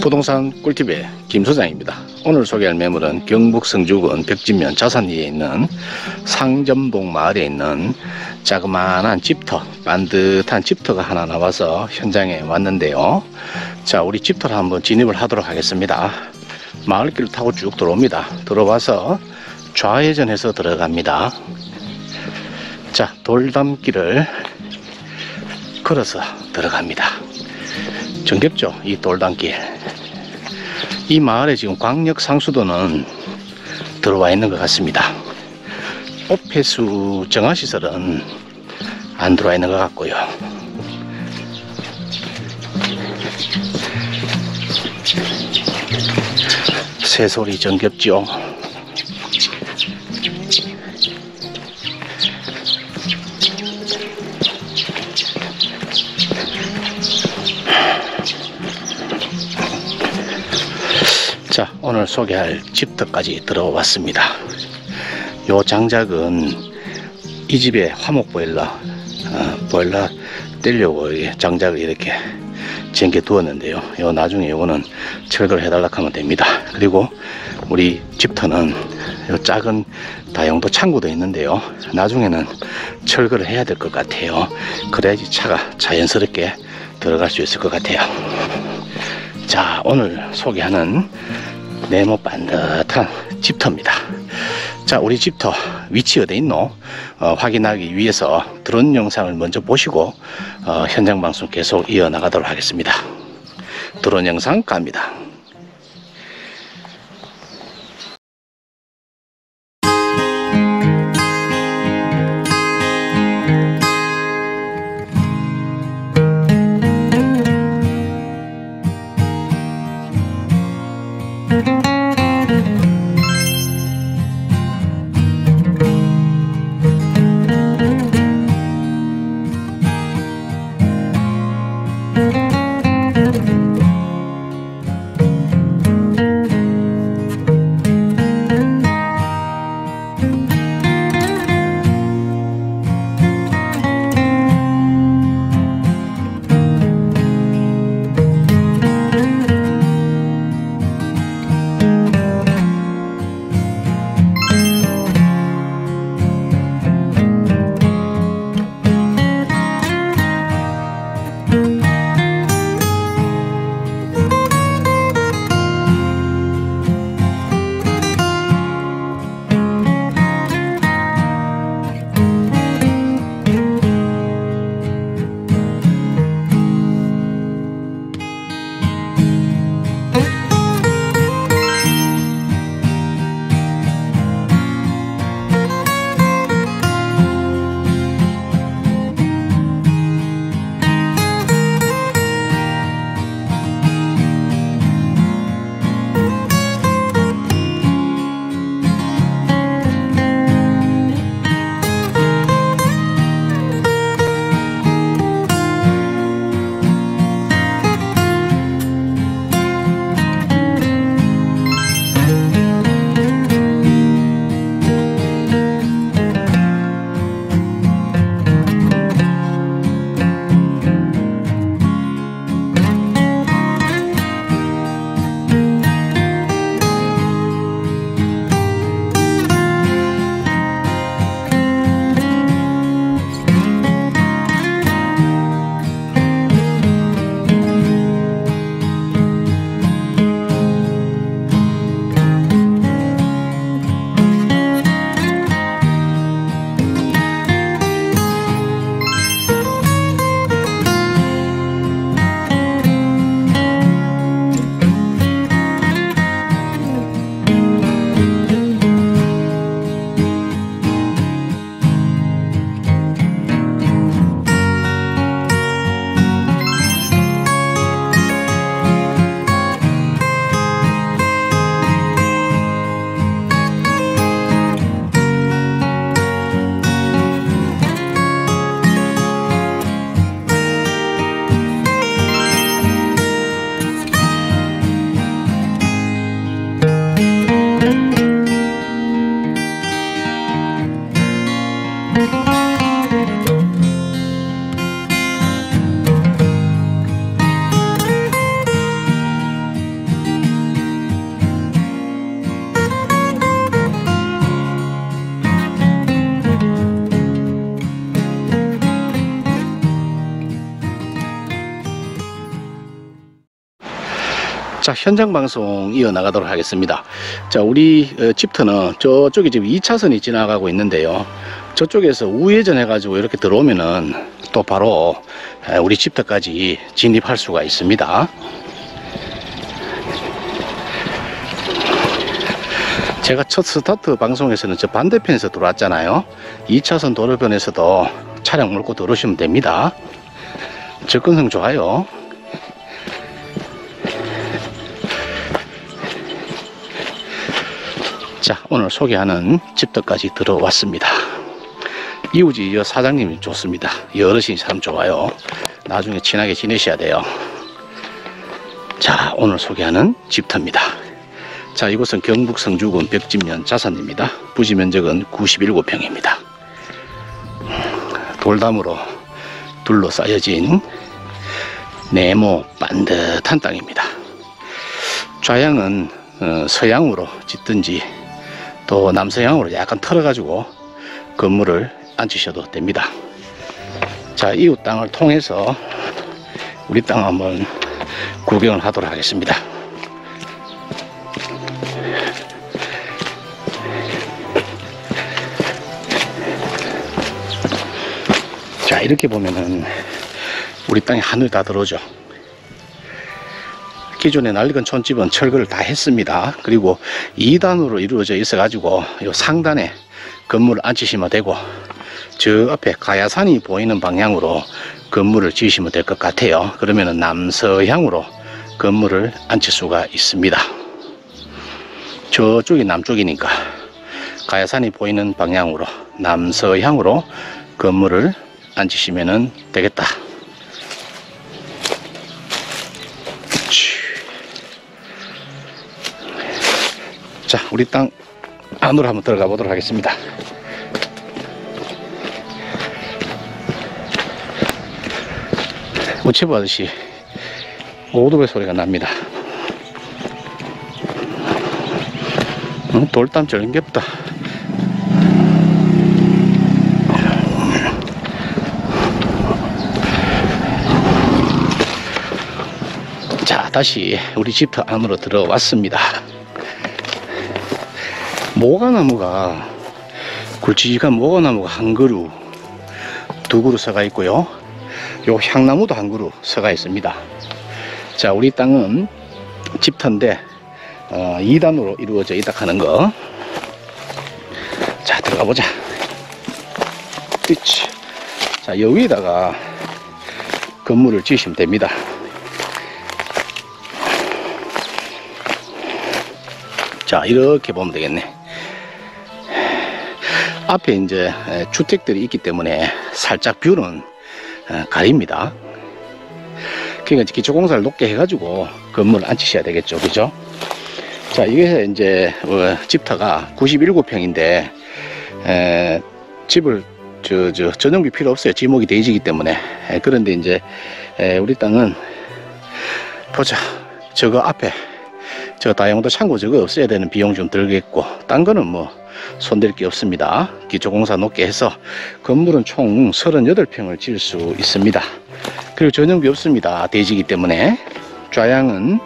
부동산 꿀팁의 김 소장입니다. 오늘 소개할 매물은 경북 성주군 벽진면 자산리에 있는 상점동 마을에 있는 자그마한 집터, 반듯한 집터가 하나 나와서 현장에 왔는데요. 자, 우리 집터를 한번 진입을 하도록 하겠습니다. 마을길을 타고 쭉 들어옵니다. 들어와서 좌회전해서 들어갑니다. 자, 돌담길을 걸어서 들어갑니다. 정겹죠? 이 돌담길. 이 마을에 지금 광역 상수도는 들어와 있는 것 같습니다. 오폐수 정화시설은 안 들어와 있는 것 같고요. 새소리 정겹죠? 오늘 소개할 집터까지 들어왔습니다. 요 장작은 이 집의 화목 보일러, 어, 보일러 떼려고 이 장작을 이렇게 쟁겨 두었는데요. 요 나중에 요거는 철거를 해달라 하면 됩니다. 그리고 우리 집터는 요 작은 다용도 창고도 있는데요. 나중에는 철거를 해야 될 것 같아요. 그래야지 차가 자연스럽게 들어갈 수 있을 것 같아요. 자, 오늘 소개하는 네모 반듯한 집터입니다. 자, 우리 집터 위치 어디 있노? 어, 확인하기 위해서 드론 영상을 먼저 보시고 어, 현장 방송 계속 이어나가도록 하겠습니다. 드론 영상 갑니다. 자, 현장 방송 이어나가도록 하겠습니다. 자, 우리 어, 집터는 저쪽에 지금 2차선이 지나가고 있는데요. 저쪽에서 우회전 해가지고 이렇게 들어오면은 또 바로 에, 우리 집터까지 진입할 수가 있습니다. 제가 첫 스타트 방송에서는 저 반대편에서 들어왔잖아요. 2차선 도로변에서도 차량 몰고 들어오시면 됩니다. 접근성 좋아요. 자, 오늘 소개하는 집들까지 들어왔습니다. 이우지 여 사장님이 좋습니다. 이 어르신이 참 좋아요. 나중에 친하게 지내셔야 돼요. 자, 오늘 소개하는 집터입니다. 자, 이곳은 경북 성주군 벽집면 자산입니다. 부지 면적은 97평입니다. 돌담으로 둘러싸여진 네모 반듯한 땅입니다. 좌향은 어, 서양으로 짓든지 또 남서향으로 약간 털어가지고 건물을 앉으셔도 됩니다. 자, 이웃 땅을 통해서 우리 땅 한번 구경을 하도록 하겠습니다. 자, 이렇게 보면은 우리 땅에 하늘 다 들어오죠. 기존에 낡은 촌집은 철거를 다 했습니다. 그리고 2단으로 이루어져 있어 가지고 요 상단에 건물을 앉히시면 되고 저 앞에 가야산이 보이는 방향으로 건물을 지으시면 될 것 같아요. 그러면은 남서향으로 건물을 앉힐 수가 있습니다. 저쪽이 남쪽이니까 가야산이 보이는 방향으로 남서향으로 건물을 앉히시면 되겠다. 자, 우리 땅 안으로 한번 들어가 보도록 하겠습니다. 우체부 아저씨 오도배 소리가 납니다. 어, 돌담 절겹다. 자, 다시 우리 집터 안으로 들어왔습니다. 모가나무가? 굵직한 모가나무가? 한 그루 두 그루 서가 있고요. 요 향나무도 한 그루 서가 있습니다. 자 우리 땅은 집터인데 어, 2단으로 이루어져 있다 하는 거 자 들어가 보자. 그치. 자 여기다가 건물을 지으시면 됩니다. 자 이렇게 보면 되겠네 앞에 이제 주택들이 있기 때문에 살짝 뷰는 가립니다. 그러니까 기초공사를 높게 해가지고 건물을 앉히셔야 되겠죠. 그죠? 자, 이게 이제 어, 집터가 97평인데 에, 집을 저, 저, 전용비 필요 없어요. 지목이 돼지기 때문에. 에, 그런데 이제 에, 우리 땅은 보자. 저거 앞에 저 다용도 창고 저거 없애야 되는 비용 좀 들겠고 딴 거는 뭐 손댈 게 없습니다. 기초공사 높게 해서 건물은 총 38평을 지을 수 있습니다. 그리고 전용비 없습니다. 대지기 때문에 좌향은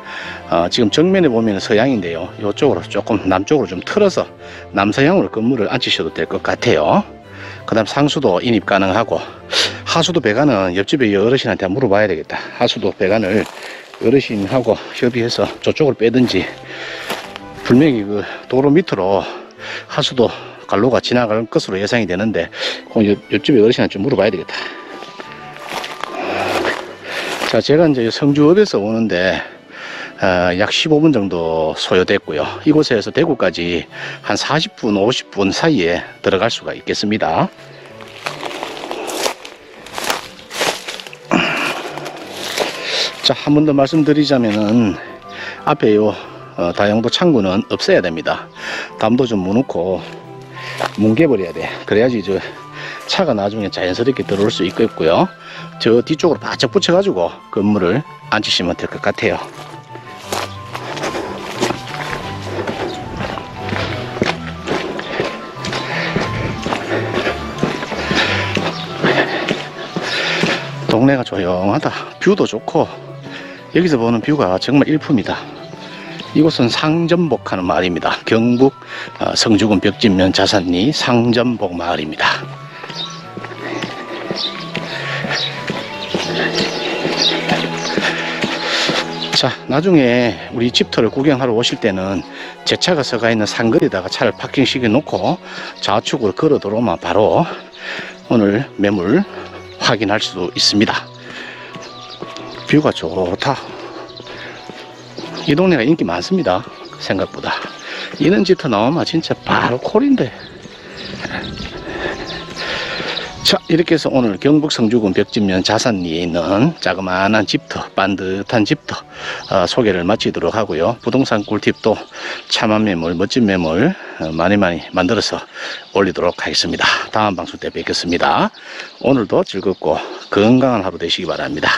어, 지금 정면에 보면 서양인데요. 이쪽으로 조금 남쪽으로 좀 틀어서 남서향으로 건물을 앉히셔도 될 것 같아요. 그 다음 상수도 인입 가능하고 하수도 배관은 옆집에 어르신한테 물어봐야 되겠다. 하수도 배관을 어르신하고 협의해서 저쪽으로 빼든지 분명히 그 도로 밑으로 하수도 갈로가 지나갈 것으로 예상이 되는데 그 옆, 옆집에 어르신한테 좀 물어봐야 되겠다. 자, 제가 이제 성주읍에서 오는데 어, 약 15분 정도 소요됐고요. 이곳에서 대구까지 한 40분, 50분 사이에 들어갈 수가 있겠습니다. 자, 한 번 더 말씀드리자면은 앞에 요 어, 다용도 창구는 없애야 됩니다. 담도 좀 무놓고 뭉개버려야 돼. 그래야지 저 차가 나중에 자연스럽게 들어올 수 있겠고요. 저 뒤쪽으로 바짝 붙여 가지고 건물을 앉히시면 될 것 같아요. 동네가 조용하다. view도 좋고 여기서 보는 view가 정말 일품이다. 이곳은 상전복 하는 마을입니다. 경북 어, 성주군 벽진면 자산리 상전복 마을입니다. 자, 나중에 우리 집터를 구경하러 오실 때는 제 차가 서가 있는 삼거리에다가 차를 parking 시켜 놓고 좌측으로 걸어 들어오면 바로 오늘 매물 확인할 수 있습니다. 뷰가 좋다. 이 동네가 인기 많습니다. 생각보다. 이런 집터 나오면 진짜 바로 콜인데. 자, 이렇게 해서 오늘 경북 성주군 벽진면 자산리에 있는 자그마한 집터, 반듯한 집터 어, 소개를 마치도록 하고요. 부동산 꿀팁도 참한 매물, 멋진 매물 어, 많이 많이 만들어서 올리도록 하겠습니다. 다음 방송 때 뵙겠습니다. 오늘도 즐겁고 건강한 하루 되시기 바랍니다.